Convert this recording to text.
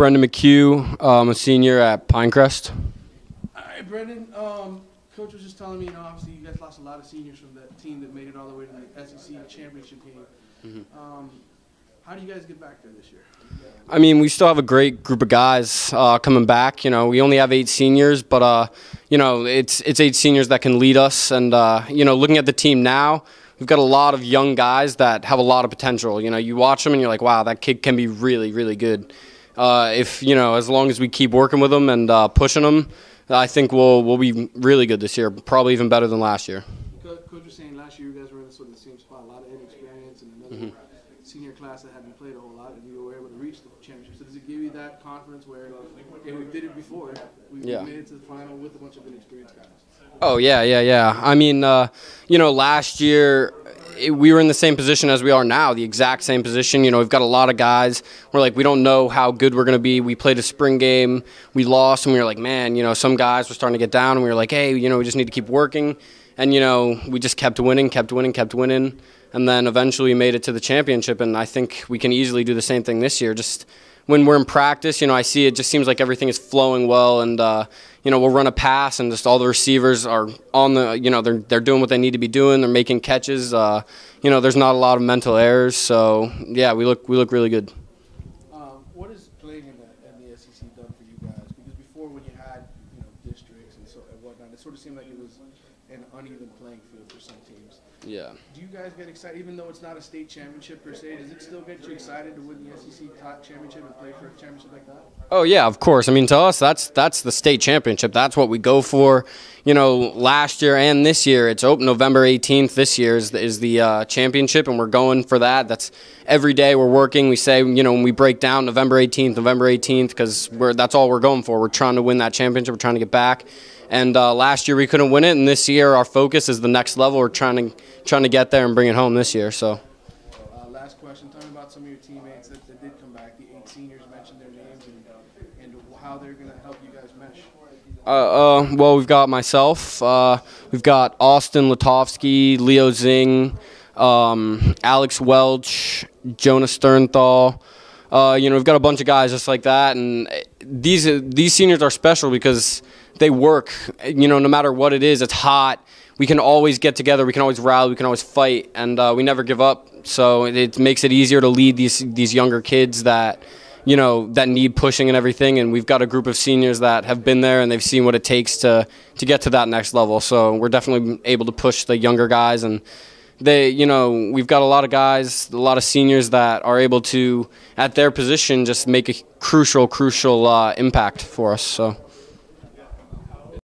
Brendan McCue. I'm a senior at Pine Crest. All right, Brendan. Um, Coach was just telling me, you know, obviously you guys lost a lot of seniors from that team that made it all the way to the SEC championship game. Um, how do you guys get back there this year? I mean, we still have a great group of guys uh, coming back. You know, we only have eight seniors, but uh, you know, it's it's eight seniors that can lead us. And uh, you know, looking at the team now, we've got a lot of young guys that have a lot of potential. You know, you watch them and you're like, wow, that kid can be really, really good. Uh, if you know, as long as we keep working with them and uh, pushing them, I think we'll we'll be really good this year. Probably even better than last year. Co- Coach was saying last year you guys were in sort of the same spot, a lot of inexperience and another senior class that hadn't played a whole lot, and you were able to reach the championship. So does it give you that confidence where, we did it before, we we Yeah. made it to the final with a bunch of inexperienced guys? Oh yeah, yeah, yeah. I mean, uh, you know, last year it, we were in the same position as we are now, the exact same position. You know, we've got a lot of guys. We're like, we don't know how good we're gonna be. We played a spring game, we lost, and we were like, man, you know, some guys were starting to get down, and we were like, hey, you know, we just need to keep working. And you know, we just kept winning, kept winning, kept winning, and then eventually made it to the championship. And I think we can easily do the same thing this year. Just when we're in practice, you know, I see it just seems like everything is flowing well, and uh, you know, we'll run a pass, and just all the receivers are on the, you know, they're they're doing what they need to be doing. They're making catches. Uh, you know, there's not a lot of mental errors, so yeah, we look we look really good. Um, what has playing in the, in the SEC done for you guys? Because before, when you had you know districts and so and whatnot, it sort of seemed like it was an uneven playing field for some teams. Yeah. Do you guys get excited, even though it's not a state championship per se? Does it still get you excited to win the SEC top championship and play for a championship like that? Oh yeah, of course. I mean, to us, that's that's the state championship. That's what we go for. You know, last year and this year, it's open November 18th. This year is the, is the uh, championship, and we're going for that. That's every day we're working. We say, you know, when we break down November 18th, November 18th, because we're that's all we're going for. We're trying to win that championship. We're trying to get back. And uh, last year we couldn't win it, and this year our focus is the next level. We're trying to trying to get there and bring it home this year. So. Uh, last question. Tell me about some of your teammates that, that did come back. The eight seniors mentioned their names and, and how they're going to help you guys mesh. Uh, uh, well, we've got myself. Uh, we've got Austin Latovsky, Leo Zing, um, Alex Welch, Jonas Sternthal. Uh, you know, we've got a bunch of guys just like that, and these these seniors are special because they work. You know, no matter what it is, it's hot. We can always get together. We can always rally. We can always fight, and uh, we never give up. So it, it makes it easier to lead these these younger kids that you know that need pushing and everything and we've got a group of seniors that have been there and they've seen what it takes to to get to that next level so we're definitely able to push the younger guys and they you know we've got a lot of guys a lot of seniors that are able to at their position just make a crucial crucial uh, impact for us so